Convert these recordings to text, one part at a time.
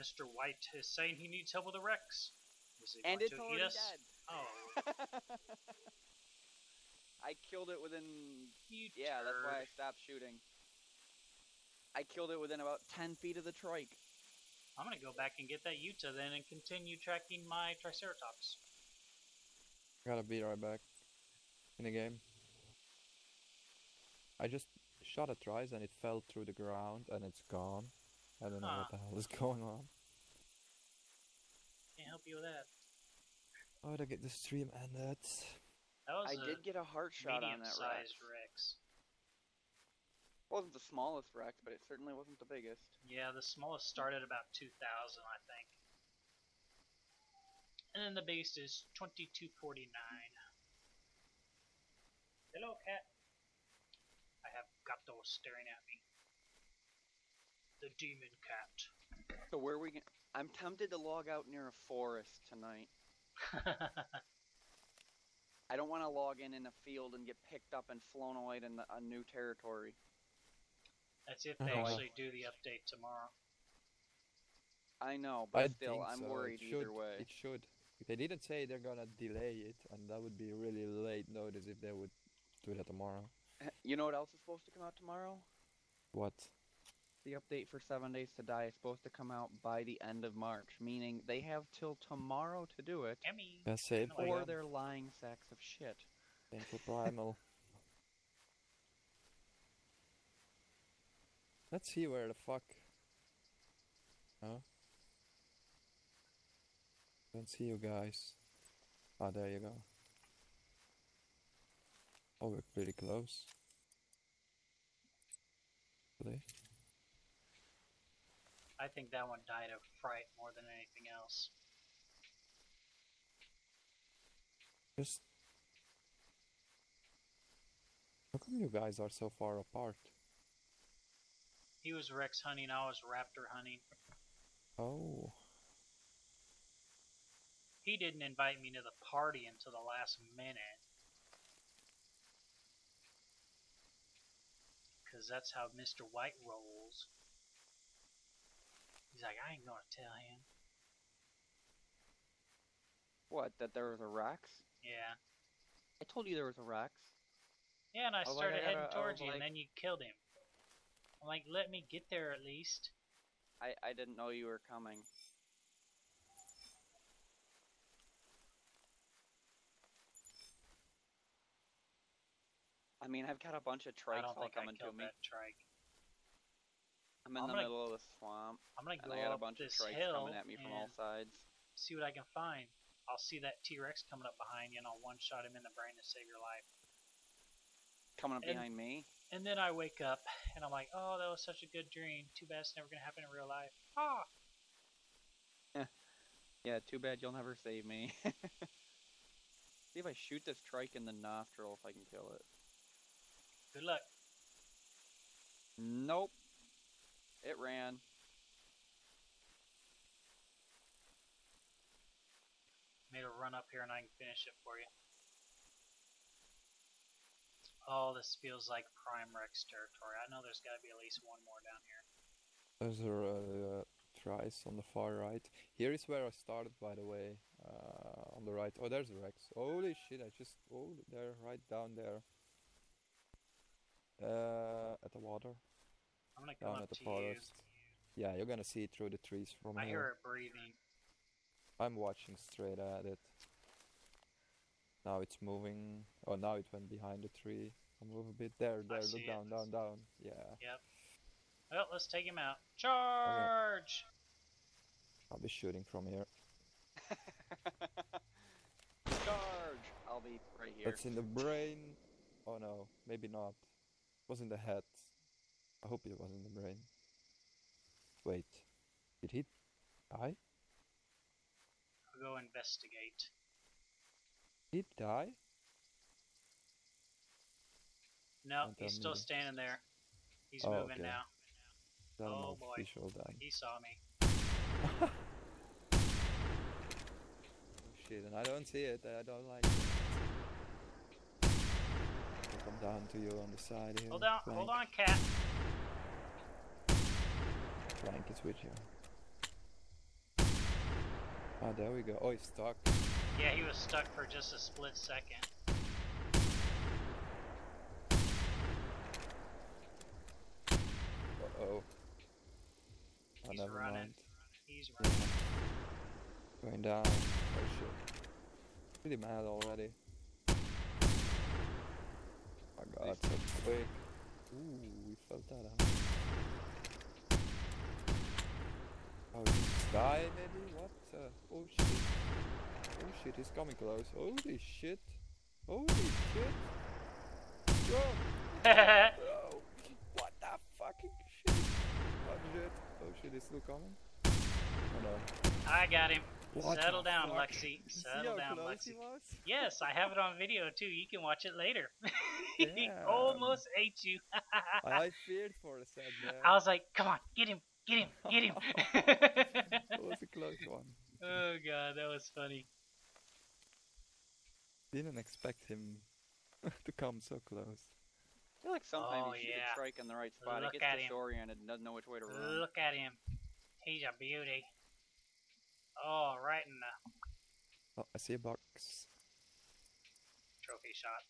Mr. White is saying he needs help with the Rex. Does it And it's already us? dead. Oh, I killed it within. you Yeah, that's why I stopped shooting. I killed it within about 10 feet of the trike. I'm gonna go back and get that Utah then and continue tracking my Triceratops. Gotta be right back in the game. I just shot it twice and it fell through the ground and it's gone. I don't know Huh. what ah. the hell is going on. Can't help you with that. Oh, to get the stream ended. That was I a did get a heart shot on that Rex. medium-sized Rex. Wasn't the smallest Rex, but it certainly wasn't the biggest. Yeah, the smallest started about 2,000, I think. And then the base is 2249. Hello, cat. I have Gato staring at me. The demon cat. So where we? Can... I'm tempted to log out near a forest tonight. I don't want to log in in a field and get picked up and flown away to n- a new territory. That's if oh, they Oh, I- actually do the update tomorrow. I know, but I still, I'm so. worried it should, either way. It should. They didn't say they're gonna delay it, and that would be really late notice if they would do that tomorrow. You know what else is supposed to come out tomorrow? What? The update for Seven Days to Die is supposed to come out by the end of March, meaning they have till tomorrow to do it, Emmy. Yeah, save Oh, or yeah. they're lying sacks of shit. Thank you, Primal. Let's see where the fuck. Huh? Don't see you guys. Ah, there you go. Oh, we're pretty close. Really? I think that one died of fright more than anything else. Just. How come you guys are so far apart? He was Rex hunting, I was Raptor hunting. Oh. He didn't invite me to the party until the last minute. Because that's how Mr. White rolls. He's like, I ain't gonna tell him. What? That there was a Rex? Yeah. I told you there was a Rex. Yeah, and I like, started I heading gotta- towards you, and then you killed him. I'm like, let me get there at least. I, I didn't know you were coming. I mean, I've got a bunch of trikes all coming to me. that trike. I'm in I'm the gonna- middle of the swamp, I'm gonna go I got a bunch of trikes coming at me from all sides. see what I can find. I'll see that T-Rex coming up behind you, and I'll one-shot him in the brain to save your life. Coming up and- behind me. And then I wake up, and I'm like, oh, that was such a good dream. Too bad it's never gonna happen in real life. Ah! Yeah, too bad you'll never save me. See if I shoot this trike in the nostril if I can kill it. Good luck. Nope. It ran. Made a run up here, and I can finish it for you. Oh, this feels like Prime Rex territory. I know there's got to be at least one more down here. There's are uh, tries on the far right. Here is where I started, by the way. Uh, on the right. Oh, there's a Rex. Holy shit! I just oh, they're right down there. Uh, at the water, I'm gonna come down up at the to forest. Yeah, you're gonna see it through the trees from you. I here. hear it breathing. I'm watching straight at it. Now it's moving. Oh, now it went behind the tree. I'll move a bit there. There, see look it. down, down, down. Yeah, Yep. Well, let's take him out. Charge! I'll be shooting from here. Charge! I'll be right here. It's in the brain. Oh no, maybe not. It was in the head. I hope it wasn't the brain. Wait, did he die? I'll go investigate. Did he die? No, he's still me. standing there. He's Oh, moving okay. now. Oh, boy. be sure die. He saw me. Oh shit, and I don't see it. I don't like it. I'll come down to you on the side here. Hold on, hold on, cat. Is with you. Ah, there we go. Oh, he's stuck. Yeah, he was stuck for just a split second. Uh oh. Oh, He's running. mind. He's running. Going down. Oh shit. Pretty mad already. Oh my god, so quick. Ooh, we felt that out. He maybe? What? Uh, oh shit. Oh shit, he's coming close. Holy shit. Holy shit. Bro. What the fucking shit? Oh shit. Oh shit, he's still coming? Oh no. I got him. What Settle down, fuck? Lexi. Settle down, Lexi. Yes, I have it on video too. You can watch it later. he almost ate you. I feared for a second. I was like, come on, get him, get him, get him. That was a close one. oh god, that was funny. Didn't expect him to come so close. I feel like sometimes Oh, you shoot yeah. a strike in the right spot. Look it at gets him. disoriented and doesn't know which way to run. Look at him. He's a beauty. Oh, right in the Oh, I see a box. trophy shot.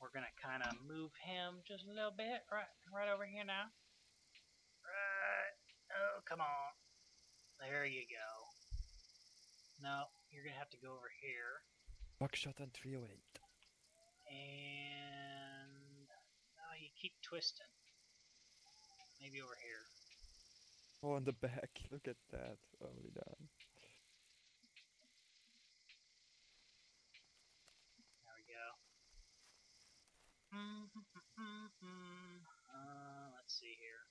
We're gonna kind of move him just a little bit, right, right over here now. Right. Oh, come on. There you go. No, you're gonna have to go over here, Buckshot shot on 308. and oh, you keep twisting. Maybe over here. Oh, on the back. Look at that. Holy damn. There we go. Mm-hmm, mm-hmm, mm-hmm. Uh, let's see here.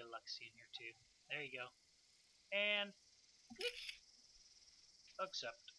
We'll get in here too. There you go. And accept.